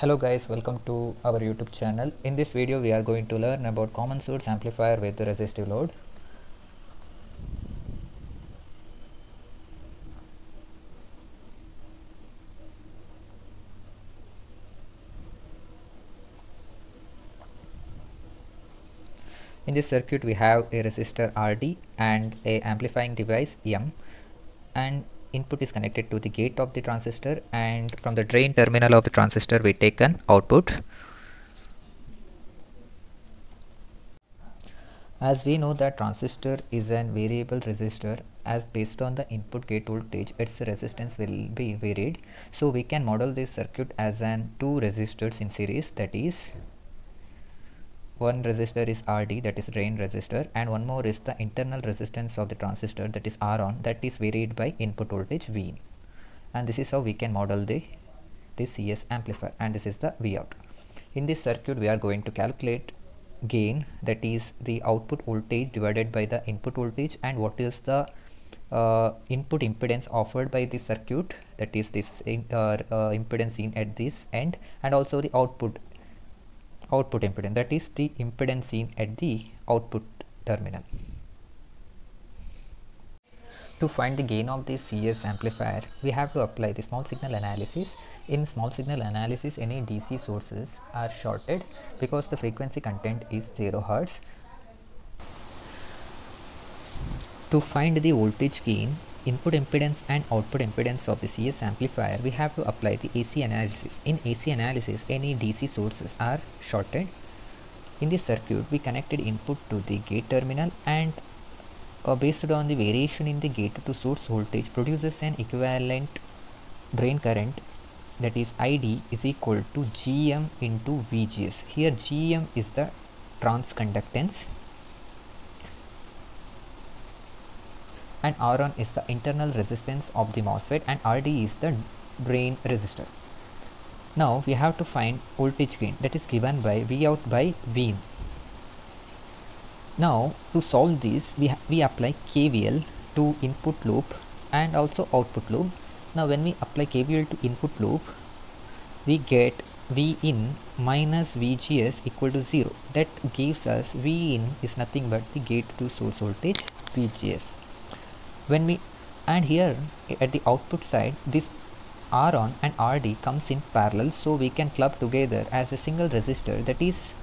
Hello guys, welcome to our YouTube channel. In this video we are going to learn about common source amplifier with resistive load. In this circuit we have a resistor RD and a amplifying device M and input is connected to the gate of the transistor and from the drain terminal of the transistor we take an output. As we know that transistor is an variable resistor as based on the input gate voltage its resistance will be varied. So we can model this circuit as an two resistors in series that is one resistor is RD that is drain resistor and one more is the internal resistance of the transistor that is R on that is varied by input voltage V in and this is how we can model the this CS amplifier and this is the V out. In this circuit we are going to calculate gain that is the output voltage divided by the input voltage and what is the uh, input impedance offered by this circuit that is this in, uh, uh, impedance in at this end and also the output output impedance that is the impedance seen at the output terminal. To find the gain of this CS amplifier, we have to apply the small signal analysis. In small signal analysis, any DC sources are shorted because the frequency content is 0 Hz. To find the voltage gain, input impedance and output impedance of the CS amplifier, we have to apply the AC analysis. In AC analysis, any DC sources are shorted. In this circuit, we connected input to the gate terminal and uh, based on the variation in the gate to source voltage produces an equivalent drain current that is ID is equal to GM into VGS. Here GM is the trans and R on is the internal resistance of the MOSFET and RD is the drain resistor. Now we have to find voltage gain that is given by V out by V in. Now to solve this we, we apply KVL to input loop and also output loop. Now when we apply KVL to input loop we get V in minus VGS equal to 0 that gives us V in is nothing but the gate to source voltage VGS when we and here at the output side this R on and RD comes in parallel so we can club together as a single resistor that is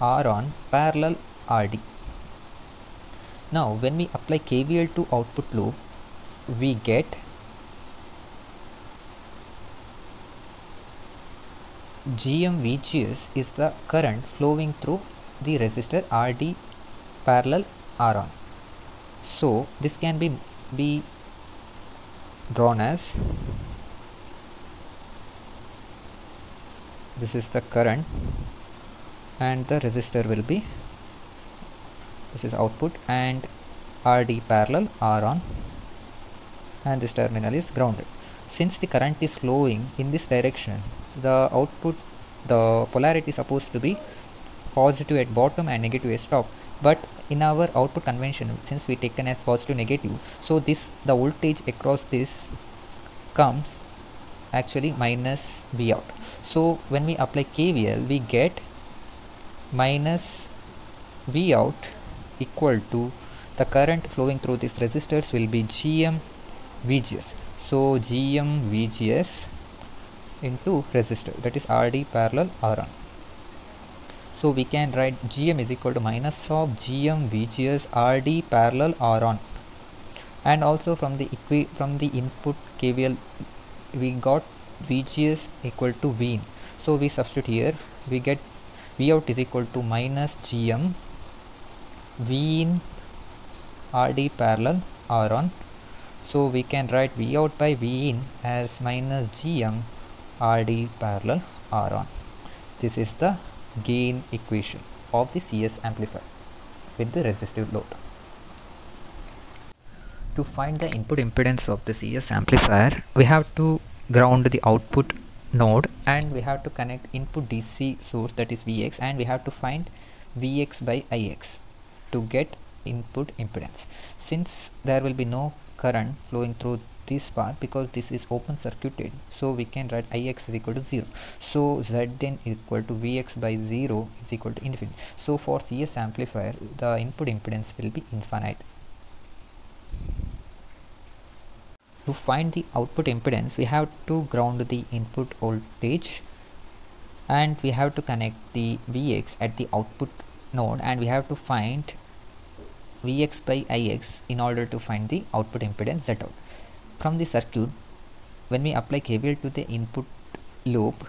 R on parallel RD. Now when we apply KVL to output loop we get GM VGS is the current flowing through the resistor RD parallel R on so this can be be drawn as this is the current and the resistor will be this is output and RD parallel R on and this terminal is grounded. Since the current is flowing in this direction the output the polarity is supposed to be positive at bottom and negative at top but in our output convention since we taken as positive negative so this the voltage across this comes actually minus V out. So when we apply KVL we get minus V out equal to the current flowing through these resistors will be GM VGS so GM VGS into resistor that is RD parallel R on so we can write gm is equal to minus of gm vgs rd parallel r on. And also from the equi from the input kvl we got vgs equal to v in so we substitute here. We get v out is equal to minus gm v in rd parallel r on. So we can write v out by v in as minus gm rd parallel r on. This is the gain equation of the CS amplifier with the resistive load. To find the input impedance of the CS amplifier, we have to ground the output node and we have to connect input DC source that is Vx and we have to find Vx by Ix to get input impedance. Since there will be no current flowing through this part because this is open circuited. So we can write ix is equal to 0 so z then equal to vx by 0 is equal to infinite. So for cs amplifier the input impedance will be infinite. To find the output impedance we have to ground the input voltage and we have to connect the Vx at the output node and we have to find Vx by Ix in order to find the output impedance Z out. From the circuit when we apply KVL to the input loop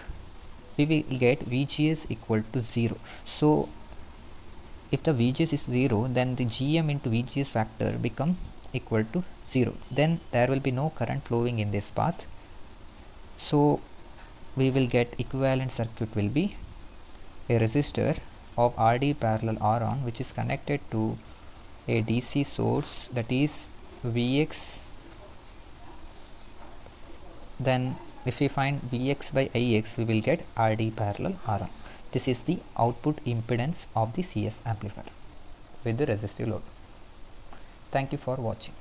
we will get VGS equal to 0. So if the VGS is 0 then the GM into VGS factor become equal to 0 then there will be no current flowing in this path so we will get equivalent circuit will be a resistor of RD parallel R on which is connected to a DC source that is Vx then if we find Vx by Ix we will get RD parallel R on. this is the output impedance of the CS amplifier with the resistive load thank you for watching